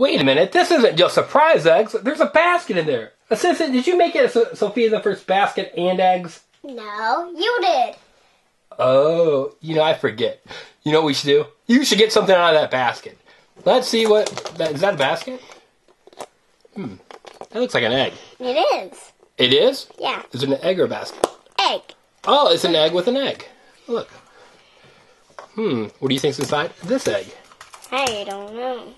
Wait a minute, this isn't just surprise eggs. There's a basket in there. Assistant, did you make it a Sofia the first basket and eggs? No, you did. Oh, you know, I forget. You know what we should do? You should get something out of that basket. Let's see what. Is that a basket? Hmm. That looks like an egg. It is. It is? Yeah. Is it an egg or a basket? Egg. Oh, it's an egg with an egg. Look. Hmm. What do you think's inside this egg? I don't know.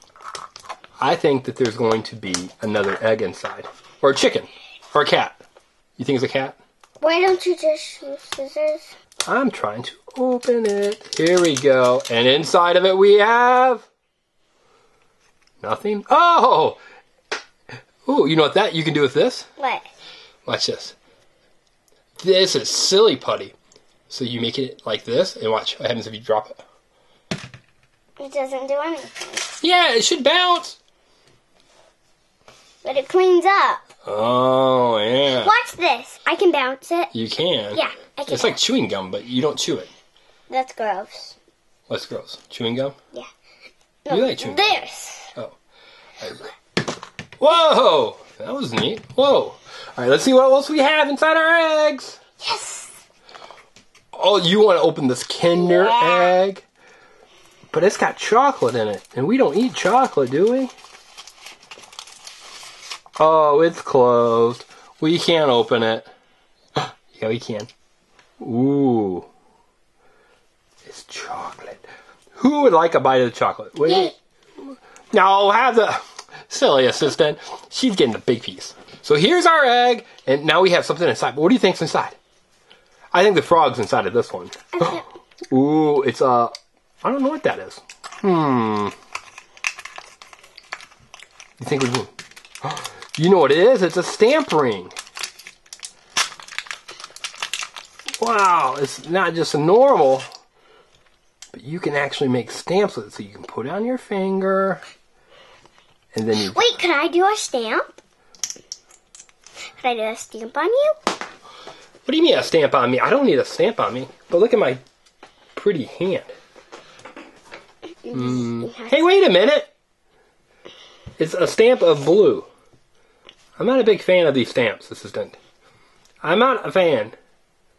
I think that there's going to be another egg inside. Or a chicken. Or a cat. You think it's a cat? Why don't you just use scissors? I'm trying to open it. Here we go. And inside of it we have nothing. Oh! Ooh, you know what that you can do with this? What? Watch this. This is silly putty. So you make it like this, and watch what happens if you drop it. It doesn't do anything. Yeah, it should bounce. But it cleans up. Oh, yeah. Watch this. I can bounce it. You can. Yeah, I can. It's like chewing gum, but you don't chew it. That's gross. What's gross? Chewing gum? Yeah. You like chewing gum. This. Oh. Whoa! That was neat. Whoa. Alright, let's see what else we have inside our eggs. Yes. Oh, you want to open this Kinder Yeah. egg? But it's got chocolate in it. And we don't eat chocolate, do we? Oh, it's closed. We can't open it. yeah, we can. Ooh. It's chocolate. Who would like a bite of the chocolate? Wait. No, have the silly assistant. She's getting the big piece. So here's our egg, and now we have something inside. But what do you think's inside? I think the frog's inside of this one. Ooh, it's uh, I don't know what that is. Hmm. You think we can? You know what it is? It's a stamp ring. Wow, it's not just a normal, but you can actually make stamps with it. So you can put it on your finger, and then you. Wait, can I do a stamp? Can I do a stamp on you? What do you mean a stamp on me? I don't need a stamp on me. But look at my pretty hand. Mm. Hey, wait a minute. It's a stamp of blue. I'm not a big fan of these stamps, assistant. I'm not a fan.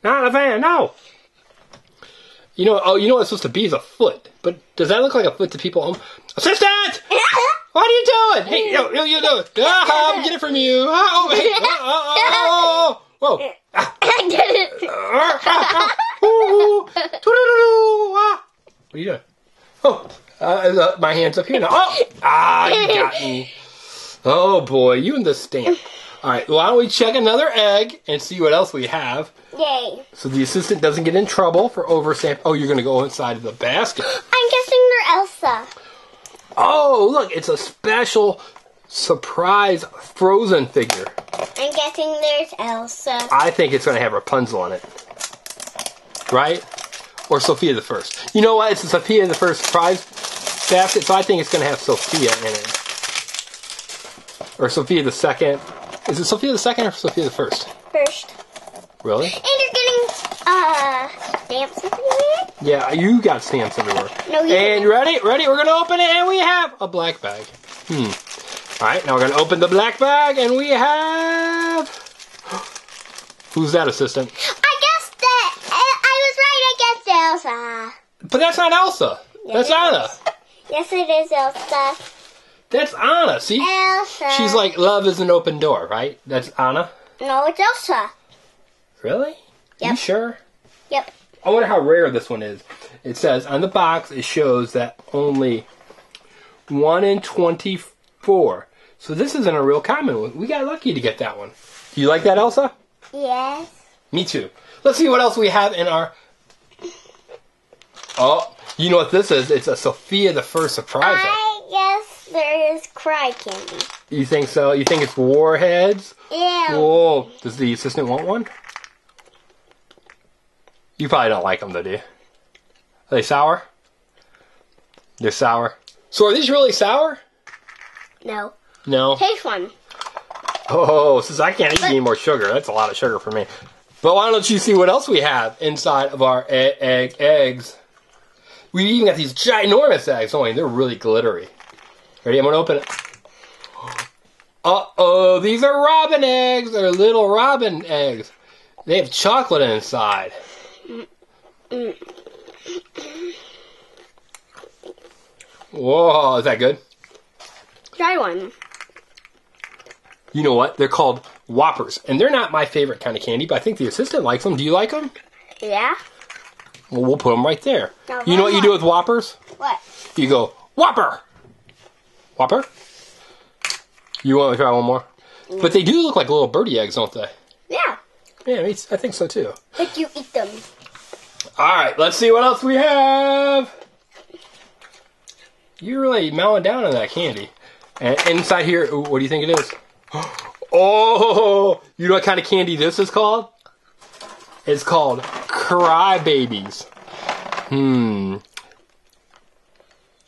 Not a fan, no. You know, oh, you know what it's supposed to be is a foot. But does that look like a foot to people home? Assistant! What are you doing? Hey, yo, yo, you do it. Ah, I'm get it from you. Ah, oh, hey, oh, oh, oh, oh, whoa. Ah, ah, ah, ah, ah. What are you doing? Oh, uh, uh, my hand's up here now. Oh, ah, you got me. Oh boy, you and the stamp. All right, why don't we check another egg and see what else we have, Yay. so the assistant doesn't get in trouble for overstamp. Oh, you're gonna go inside of the basket. I'm guessing they're Elsa. Oh, look, it's a special surprise Frozen figure. I'm guessing there's Elsa. I think it's gonna have Rapunzel on it, right? Or Sofia the First. You know what? It's a Sofia the First prize basket, so I think it's gonna have Sofia in it. Or Sofia the Second. Is it Sofia the Second or Sofia the First? First. Really? And you're getting uh stamps everywhere? Yeah, you got stamps everywhere. No, you And ready? Ready? We're gonna open it, and we have a black bag. Hmm. All right, now we're gonna open the black bag, and we have. Who's that assistant? I guessed that. I I was right. I guessed Elsa. But that's not Elsa. That's it Anna. Yes, it is Elsa. That's Anna. See, Elsa. she's like love is an open door, right? That's Anna. No, it's Elsa. Really? You Yep. sure? Yep. I wonder how rare this one is. It says on the box it shows that only one in twenty-four. So this isn't a real common one. We got lucky to get that one. Do you like that, Elsa? Yes. Me too. Let's see what else we have in our. Oh, you know what this is? It's a Sofia the First surprise. I guess there is cry candy. You think so? You think it's warheads? Ew. Whoa! Does the assistant want one? You probably don't like them, though, do you? Are they sour? They're sour. So are these really sour? No. No. Taste one. Oh, since I can't eat any more sugar, that's a lot of sugar for me. But why don't you see what else we have inside of our egg, egg eggs? We even got these ginormous eggs. Oh, and they're really glittery. Ready? I'm gonna open it. Uh oh, these are robin eggs. They're little robin eggs. They have chocolate inside. Whoa, is that good? Try one. You know what? They're called Whoppers, and they're not my favorite kind of candy, but I think the assistant likes them. Do you like them? Yeah? Well, we'll put them right there. Now, You know what you do with Whoppers? What? You go Whopper, Whopper. You want to try one more? But they do look like little birdie eggs, don't they? Yeah. Yeah, I think so too. But you eat them. All right, let's see what else we have. You're really mowing down on that candy. And inside here, ooh, what do you think it is? Oh, you know what kind of candy this is called? It's called Cry Babies. Hmm.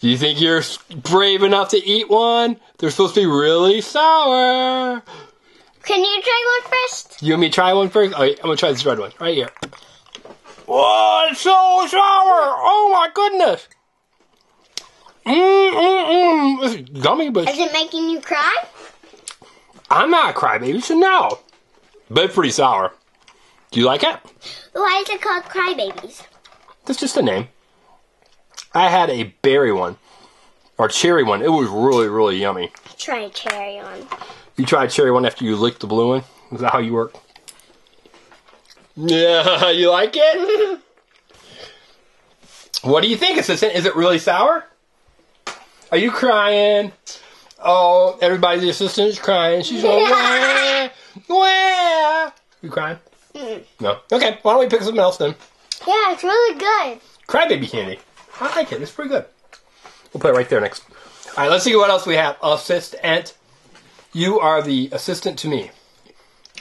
Do you think you're brave enough to eat one? They're supposed to be really sour. Can you try one first? You want me to try one first? All right, I'm gonna try this red one right here. Whoa, it's so sour! Oh my goodness! Mmm, mmm, mmm. It's gummy, but Is it making you cry? I'm not a crybaby, so no. But it's pretty sour. Do you like it? Why is it called crybabies? That's just a name. I had a berry one, or cherry one. It was really, really yummy. Try a cherry one. You tried cherry one after you licked the blue one? Is that how you work? Yeah, you like it? what do you think, assistant? Is it really sour? Are you crying? Oh, everybody, the assistant is crying. She's going, wah, wah. You crying? Mm. No. Okay, why don't we pick something else then? Yeah, it's really good. Crybaby candy. I like it. It's pretty good. We'll put it right there next. All right, let's see what else we have. Assistant. You are the assistant to me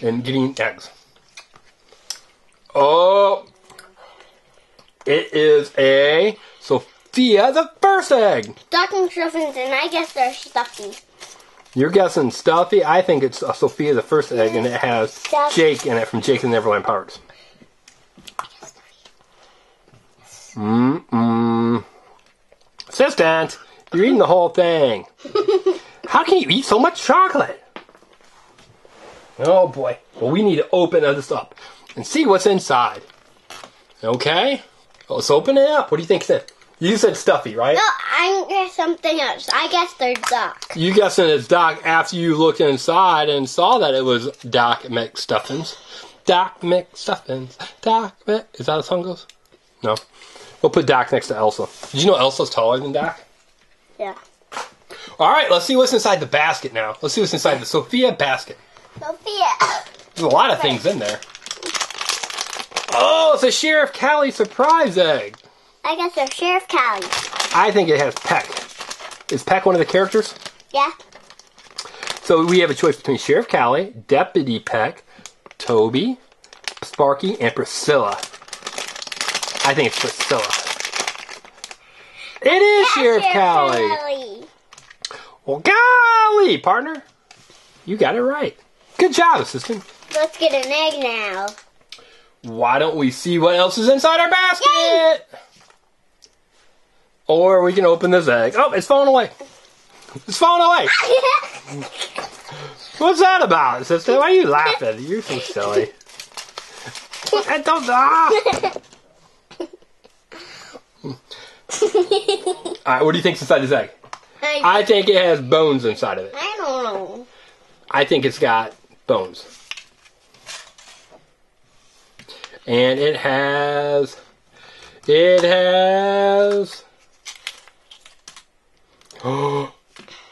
in getting eggs. Oh, it is a Sofia the first egg. Stocking stuffings, and I guess they're stuffy. You're guessing stuffy. I think it's a Sofia the first egg, and it has Stuffy. Jake in it from Jake and the Neverland Pirates. Mmm. Mm. Assistant, you're eating the whole thing. How can you eat so much chocolate? Oh boy. Well, we need to open this up and see what's inside. Okay? Let's open it up. What do you think? Sid? You said stuffy, right? No, I guess something else. I guess they're duck. You guessing it's Doc after you looked inside and saw that it was Doc McStuffins. Doc McStuffins. Doc Mc... Is that how the song goes? No. We'll put Doc next to Elsa. Did you know Elsa's taller than Doc? Yeah. All right, let's see what's inside the basket now. Let's see what's inside the Sofia basket. Sofia. There's a lot of things in there. Oh, it's a Sheriff Callie surprise egg. I guess they're Sheriff Callie. I think it has Peck. Is Peck one of the characters? Yeah. So we have a choice between Sheriff Callie, Deputy Peck, Toby, Sparky, and Priscilla. I think it's Priscilla. It is Sheriff Callie. Callie. Well, golly, partner. You got it right. Good job, assistant. Let's get an egg now. Why don't we see what else is inside our basket? Or we can open this egg. Oh, it's falling away. It's falling away. What's that about, assistant? Why are you laughing? You're so silly. I don't ah. All right, what do you think's inside this egg? I, I think it has bones inside of it. I don't know. I think it's got bones. And it has. It has. Oh,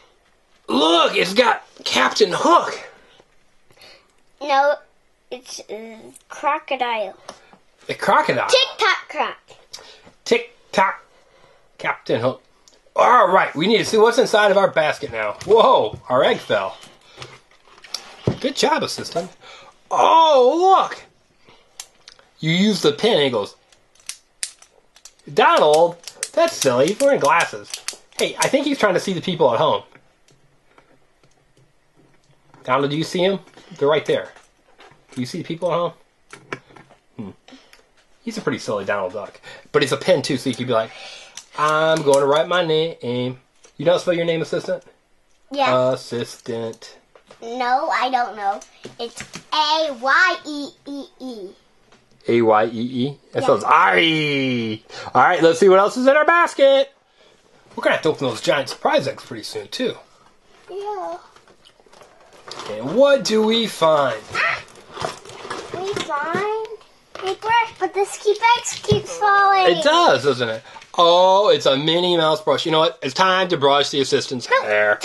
Look, it's got Captain Hook. No, it's uh, crocodile. A crocodile. Tick tock croc. Tick tock. Captain Hook. All right, we need to see what's inside of our basket now. Whoa, our egg fell. Good job, assistant. Oh, look. You use the pin and goes. Donald, that's silly. He's wearing glasses. Hey, I think he's trying to see the people at home. Donald, do you see him? They're right there. Do you see the people at home? Hmm. He's a pretty silly Donald Duck. But it's a pen too, so you could be like, I'm going to write my name. You know how to spell your name, assistant? Yeah. Assistant. No, I don't know. It's A Y E E E. A Y E E. That Yeah. sounds I. All right, let's see what else is in our basket. We're gonna have to open those giant surprise eggs pretty soon too. Yeah. And what do we find? We find paper, but this keep X keeps falling. It does, doesn't it? Oh, it's a Minnie Mouse brush. You know what? It's time to brush the assistant's hair.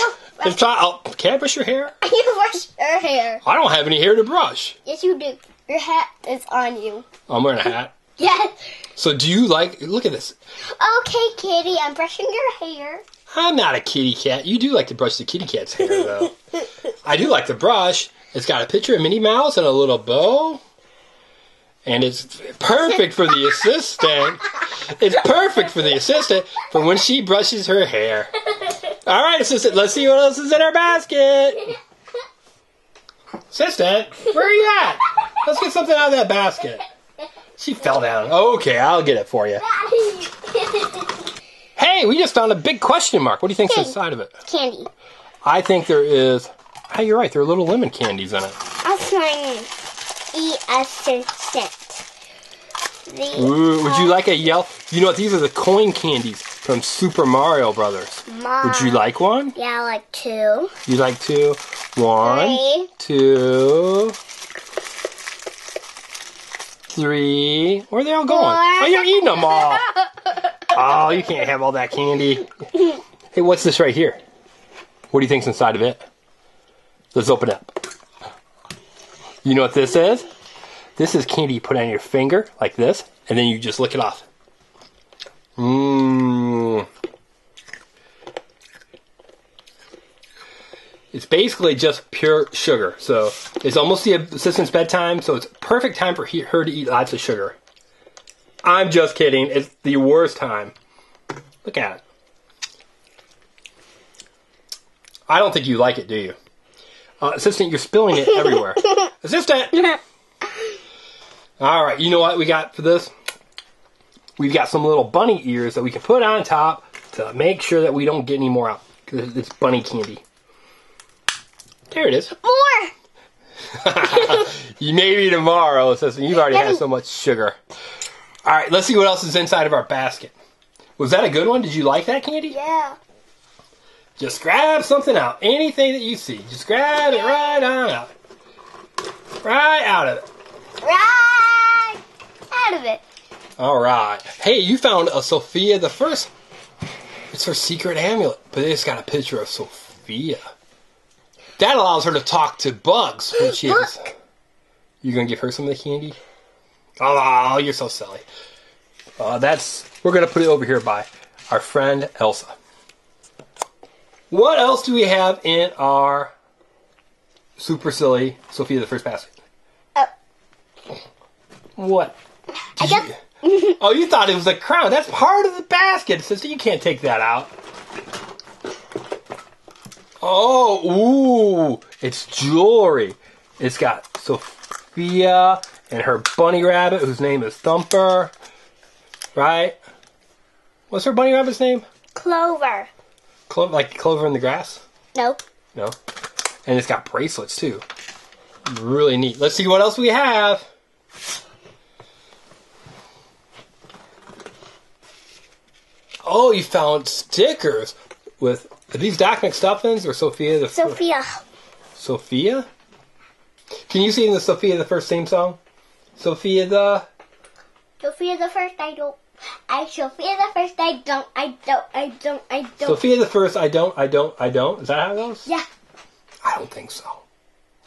It's time. Oh, can I brush your hair? You brush your hair. I don't have any hair to brush. Yes, you do. Your hat is on you. I'm wearing a hat. Yes. So do you like? Look at this. Okay, kitty, I'm brushing your hair. I'm not a kitty cat. You do like to brush the kitty cat's hair, though. I do like to brush. It's got a picture of Minnie Mouse and a little bow. And it's perfect for the assistant. It's perfect for the assistant for when she brushes her hair. All right, assistant, let's see what else is in our basket. Assistant, where are you at? Let's get something out of that basket. She fell down. Okay, I'll get it for you. Hey, we just found a big question mark. What do you think's inside of it? Candy. I think there is. Hey, you're right. There are little lemon candies in it. That's E assistant. The Ooh, would you like a yell? You know what? These are the coin candies from Super Mario Brothers. Would you like one? Yeah, I like two. You like two? One, Three. two, three. Where are they all going? Four. Oh, you're eating them all. Oh, you can't have all that candy. Hey, what's this right here? What do you think's inside of it? Let's open it up. You know what this is? This is candy you put on your finger like this, and then you just lick it off. Mmm. It's basically just pure sugar. So it's almost the assistant's bedtime, so it's perfect time for he- her to eat lots of sugar. I'm just kidding. It's the worst time. Look at it. I don't think you like it, do you? Uh, assistant, you're spilling it everywhere. assistant! All right, you know what we got for this? We've got some little bunny ears that we can put on top to make sure that we don't get any more out. Because it's bunny candy. There it is. More. Maybe tomorrow, assistant. You've already had so much sugar. All right, let's see what else is inside of our basket. Was that a good one? Did you like that candy? Yeah. Just grab something out. Anything that you see. Just grab it right on out. Right out of it. Right out of it. All right. Hey, you found a Sofia the First. It's her secret amulet, but it's got a picture of Sofia. That allows her to talk to bugs when she is. You gonna give her some of the candy? Oh, you're so silly. Uh, that's we're gonna put it over here by our friend Elsa. What else do we have in our super silly Sofia the First basket? Oh. What? I got. Oh, you thought it was a crown. That's part of the basket, sister. You can't take that out. Oh, ooh. It's jewelry. It's got Sofia and her bunny rabbit, whose name is Thumper. Right? What's her bunny rabbit's name? Clover. Clo- like Clover in the Grass? Nope. No. And it's got bracelets, too. Really neat. Let's see what else we have. Oh, you found stickers with are these Doc McStuffins or Sofia the Sofia. Sofia? Can you sing the Sofia the First theme song? Sofia the Sofia the first. I don't. I Sofia the first. I don't. I don't. I don't. I don't. Sofia the First. I don't. I don't. I don't. Is that how it goes? Yeah. I don't think so.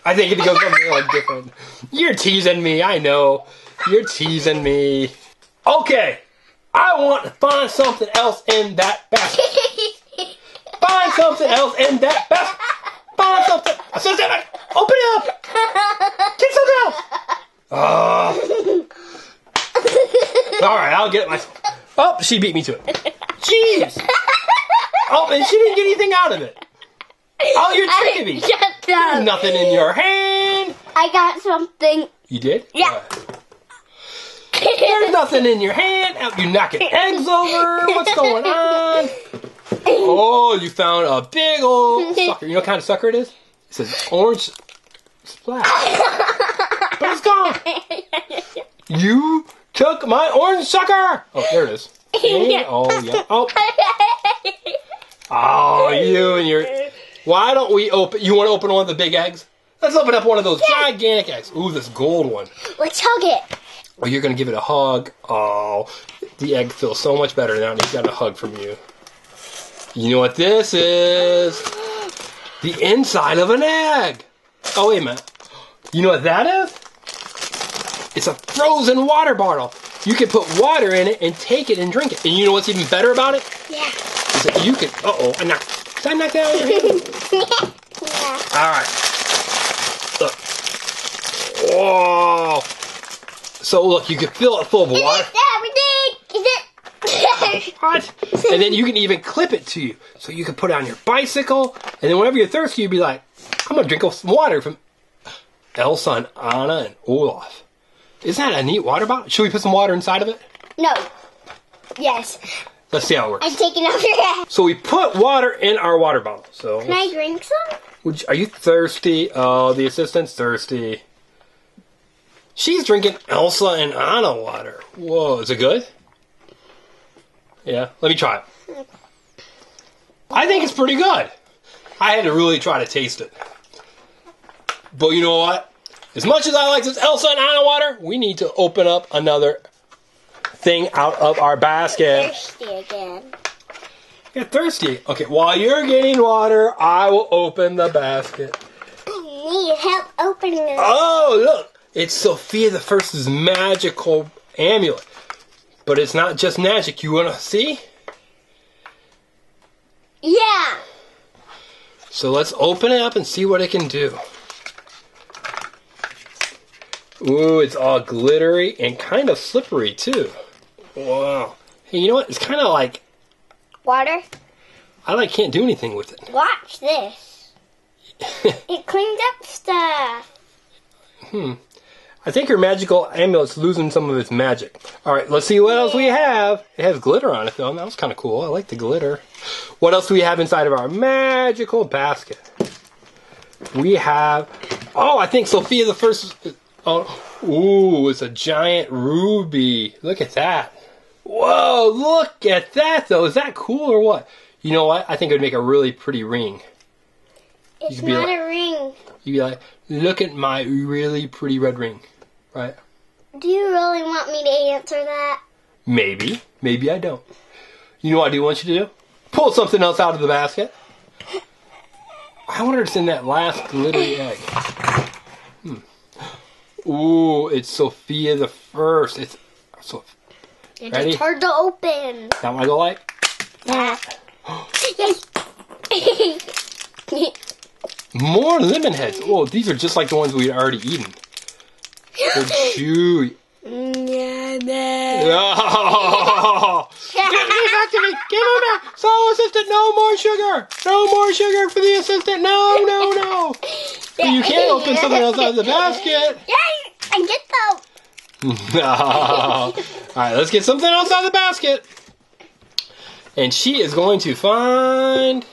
I think it goes something like different. You're teasing me. I know. You're teasing me. Okay. I want to find something else in that basket. Find something else in that basket. Find something. I said. Open it up. Get something else. Oh. All right, I'll get myself. Oh, she beat me to it. Jeez. Oh, and she didn't get anything out of it. Oh, you're tricking me. Shut up. Nothing in your hand. I got something. You did? Yeah. There's nothing in your hand. Oh, You knocking eggs over. What's going on? Oh, you found a big old sucker. You know what kind of sucker it is? It says orange splash. but it's gone. You took my orange sucker. Oh, there it is. Oh yeah. Oh. Oh, you and your. Why don't we open? You want to open one of the big eggs? Let's open up one of those gigantic eggs. Ooh, this gold one. Let's hug it. Oh, you're gonna give it a hug. Oh, the egg feels so much better now. and He's got a hug from you. You know what this is? The inside of an egg. Oh wait a minute. You know what that is? It's a frozen water bottle. You can put water in it and take it and drink it. And you know what's even better about it? Yeah. Is that you can. Uh oh, I knocked. Did I knock that out of your hand? yeah. All right. Look. Whoa. So look, you can fill it full of water. What? And then you can even clip it to you. So you can put it on your bicycle, and then whenever you're thirsty, you'd be like, I'm gonna drink some water from Elsa and Anna and Olaf. Isn't that a neat water bottle? Should we put some water inside of it? No. Yes. Let's see how it works. I'm taking off your hat. So we put water in our water bottle. So Can I drink some? Would you- are you thirsty? Oh, the assistant's thirsty. She's drinking Elsa and Anna water. Whoa, is it good? Yeah, let me try it. I think it's pretty good. I had to really try to taste it. But you know what? As much as I like this Elsa and Anna water, we need to open up another thing out of our basket. Thirsty again. Get thirsty. Okay, while you're getting water, I will open the basket. I need help opening it. Oh, look! It's Sofia the First's magical amulet. But it's not just magic. You want to see? Yeah. So let's open it up and see what it can do. Ooh, it's all glittery and kind of slippery too. Wow. Hey, you know what? It's kind of like Water. I like can't do anything with it. Watch this. It cleans up stuff. Hmm. I think your magical amulet's losing some of its magic. All right, let's see what else we have. It has glitter on it though. That was kind of cool. I like the glitter. What else do we have inside of our magical basket? We have. Oh, I think Sofia the First. Oh, ooh, it's a giant ruby. Look at that. Whoa, look at that though. Is that cool or what? You know what? I think it would make a really pretty ring. It's not like- a ring. You'd be like, look at my really pretty red ring, right? Do you really want me to answer that? Maybe. Maybe I don't. You know what I do want you to do? Pull something else out of the basket. I wonder if it's in that last glittery egg. Hmm. Ooh, it's Sofia the First. It's so It's Ready? hard to open. that one I go like. Yeah. yes. More lemon heads. Oh, these are just like the ones we'd already eaten. They're chewy. Oh. Give it back to me. Give it back. So, assistant, no more sugar. No more sugar for the assistant. No, no, no. But you can't open something else out of the basket. Yay! I get them. All right, let's get something else out of the basket. And she is going to find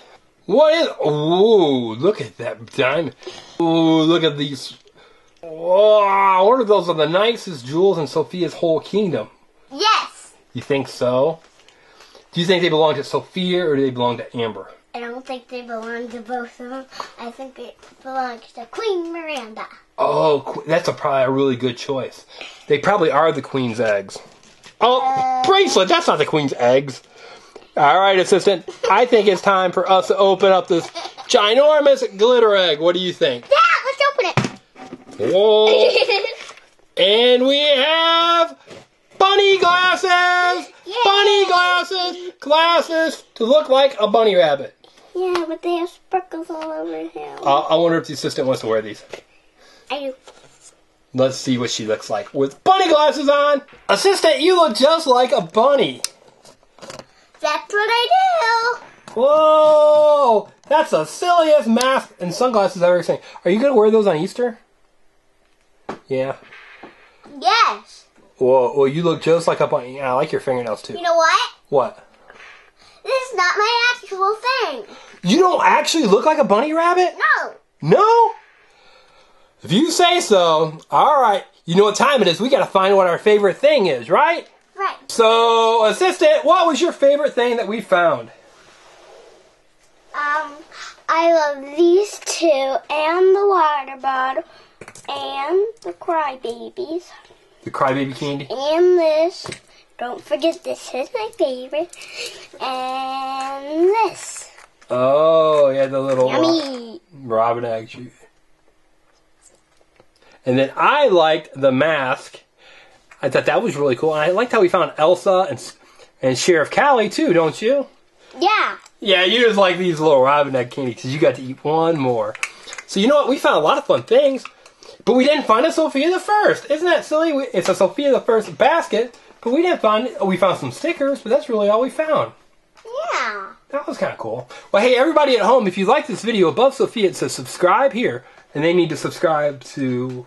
what is? Ooh, look at that diamond. Ooh, look at these. Whoa, what are those? Are the nicest jewels in Sofia's whole kingdom? Yes. You think so? Do you think they belong to Sofia or do they belong to Amber? I don't think they belong to both of them. I think it belongs to Queen Miranda. Oh, that's a probably a really good choice. They probably are the queen's eggs. Oh, bracelet! That's not the queen's eggs. All right, assistant. I think it's time for us to open up this ginormous glitter egg. What do you think? Yeah, let's open it. Whoa! And we have bunny glasses. Yay! Bunny glasses. Glasses to look like a bunny rabbit. yeah, but they have sparkles all over him. Uh, I wonder if the assistant wants to wear these. I do. Let's see what she looks like with bunny glasses on. Assistant, you look just like a bunny. That's what I do. Whoa! That's the silliest mask and sunglasses I've ever seen. Are you gonna wear those on Easter? Yeah. Yes. Whoa, well, you look just like a bunny. I like your fingernails too. You know what? What? This is not my actual thing. You don't actually look like a bunny rabbit? No. No? If you say so, alright. You know what time it is. We gotta find what our favorite thing is, right? Right. So, assistant, what was your favorite thing that we found? Um, I love these two and the water bottle and the crybabies The crybaby candy? and this. Don't forget this is my favorite. And this. Oh, yeah, the little ro- Yummy. robin egg shoot. And then I liked the mask. I thought that was really cool. I liked how we found Elsa and and Sheriff Callie too, don't you? Yeah. Yeah, you just like these little robin egg candy because you got to eat one more. So you know what? We found a lot of fun things, but we didn't find a Sofia the First. Isn't that silly? We, it's a Sofia the First basket, but we didn't find. We found some stickers, but that's really all we found. Yeah. That was kind of cool. Well, hey, everybody at home, if you like this video, above Sofia it says subscribe here, and they need to subscribe to.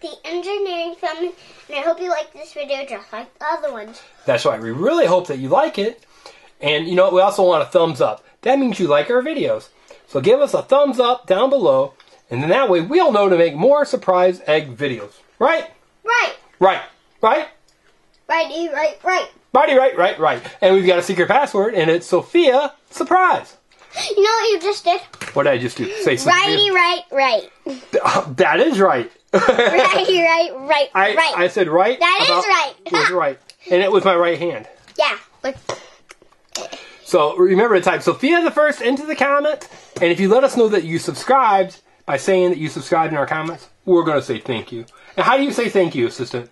The engineering family, and I hope you like this video just like the other ones. That's right. We really hope that you like it. And you know what? We also want a thumbs up. That means you like our videos. So give us a thumbs up down below, and then that way we'll know to make more surprise egg videos. Right? Right. Right. Right? Righty, right, right. Righty, right, right, right. And we've got a secret password, and it's Sofia Surprise. You know what you just did? What did I just do? Say Sofia. Righty, right, right. Uh, that is right. Righty, right, right, I, right. I said right. That is right. Was right. And it was my right hand. yeah. So remember to type Sofia the first into the comment, and if you let us know that you subscribed by saying that you subscribed in our comments, we're going to say thank you. And how do you say thank you, assistant?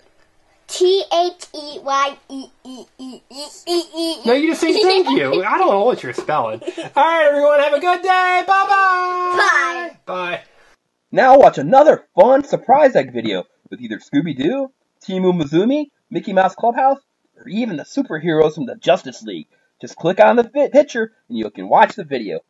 T H E Y E E E E E E. No, you just say thank you. I don't know what you're spelling. All right, everyone, have a good day. Bye-bye. Bye. Bye. Now watch another fun surprise egg video with either Scooby-Doo, Timu Mizumi, Mickey Mouse Clubhouse, or even the superheroes from the Justice League. Just click on the picture and you can watch the video.